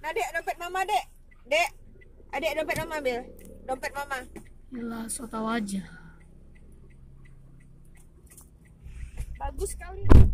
Nah, dek, dompet mama, dek. Dek. Adik dompet mama ambil. Dompet mama. Yalah, so tau aja. Bagus sekali.